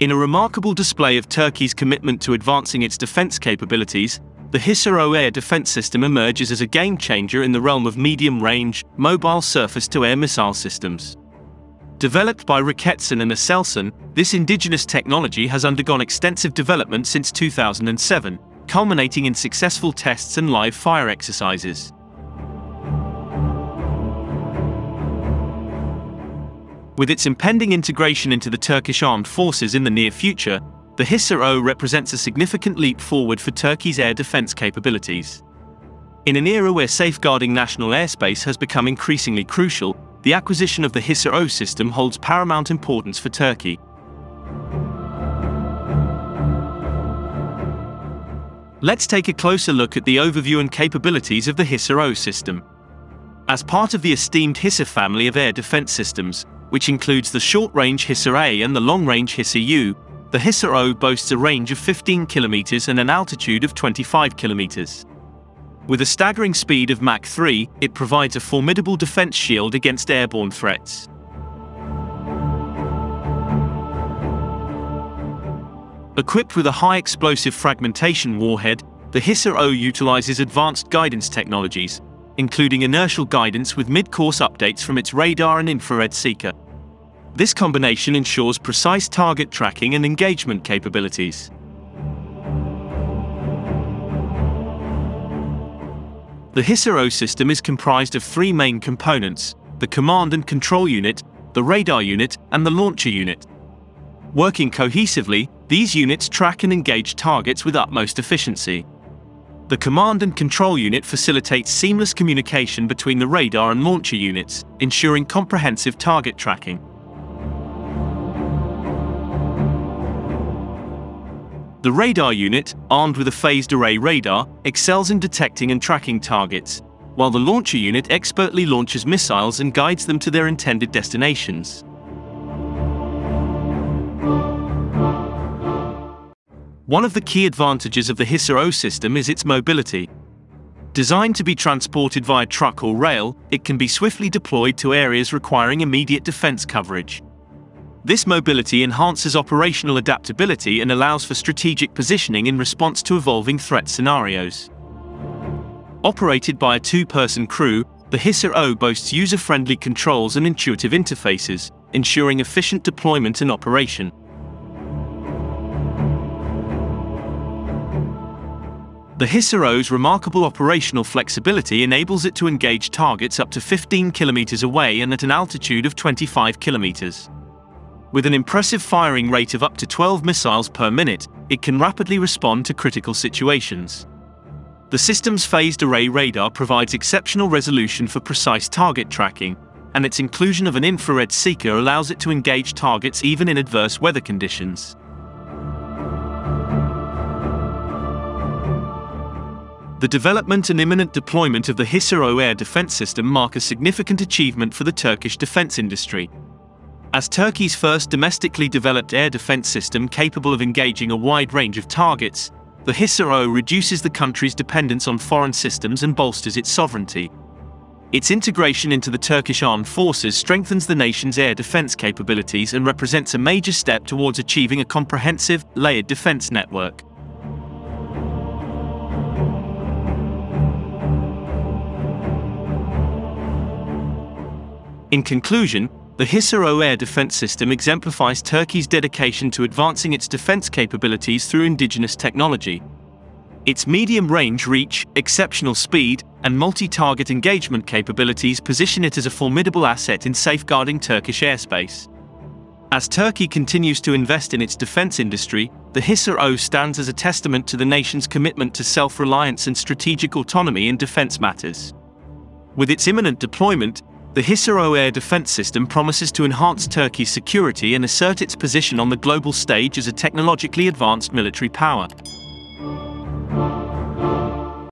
In a remarkable display of Turkey's commitment to advancing its defense capabilities, the Hisar-O air defense system emerges as a game changer in the realm of medium-range, mobile surface-to-air missile systems. Developed by Roketsan and Aselsan, this indigenous technology has undergone extensive development since 2007, culminating in successful tests and live fire exercises. With its impending integration into the Turkish armed forces in the near future, the Hisar-O represents a significant leap forward for Turkey's air defense capabilities. In an era where safeguarding national airspace has become increasingly crucial, the acquisition of the Hisar-O system holds paramount importance for Turkey. Let's take a closer look at the overview and capabilities of the Hisar-O system. As part of the esteemed Hisar family of air defense systems, which includes the short-range Hisar-A and the long-range Hisar-U, the Hisar-O boasts a range of 15 kilometers and an altitude of 25 kilometers. With a staggering speed of Mach 3, it provides a formidable defense shield against airborne threats. Equipped with a high explosive fragmentation warhead, the Hisar-O utilizes advanced guidance technologies, including inertial guidance with mid-course updates from its radar and infrared seeker. This combination ensures precise target tracking and engagement capabilities. The Hisar-O system is comprised of three main components, the command and control unit, the radar unit, and the launcher unit. Working cohesively, these units track and engage targets with utmost efficiency. The command and control unit facilitates seamless communication between the radar and launcher units, ensuring comprehensive target tracking. The radar unit, armed with a phased array radar, excels in detecting and tracking targets, while the launcher unit expertly launches missiles and guides them to their intended destinations. One of the key advantages of the Hisar-O system is its mobility. Designed to be transported via truck or rail, it can be swiftly deployed to areas requiring immediate defense coverage. This mobility enhances operational adaptability and allows for strategic positioning in response to evolving threat scenarios. Operated by a two-person crew, the Hisar-O boasts user-friendly controls and intuitive interfaces, ensuring efficient deployment and operation. The Hisar-O's remarkable operational flexibility enables it to engage targets up to 15 kilometers away and at an altitude of 25 kilometers. With an impressive firing rate of up to 12 missiles per minute, it can rapidly respond to critical situations. The system's phased array radar provides exceptional resolution for precise target tracking, and its inclusion of an infrared seeker allows it to engage targets even in adverse weather conditions. The development and imminent deployment of the Hisar-O air defense system mark a significant achievement for the Turkish defense industry, as Turkey's first domestically developed air defense system capable of engaging a wide range of targets, the Hisar-O reduces the country's dependence on foreign systems and bolsters its sovereignty. Its integration into the Turkish armed forces strengthens the nation's air defense capabilities and represents a major step towards achieving a comprehensive, layered defense network. In conclusion, the Hisar-O air defense system exemplifies Turkey's dedication to advancing its defense capabilities through indigenous technology. Its medium-range reach, exceptional speed, and multi-target engagement capabilities position it as a formidable asset in safeguarding Turkish airspace. As Turkey continues to invest in its defense industry, the Hisar-O stands as a testament to the nation's commitment to self-reliance and strategic autonomy in defense matters. With its imminent deployment, the Hisar-O air defense system promises to enhance Turkey's security and assert its position on the global stage as a technologically advanced military power.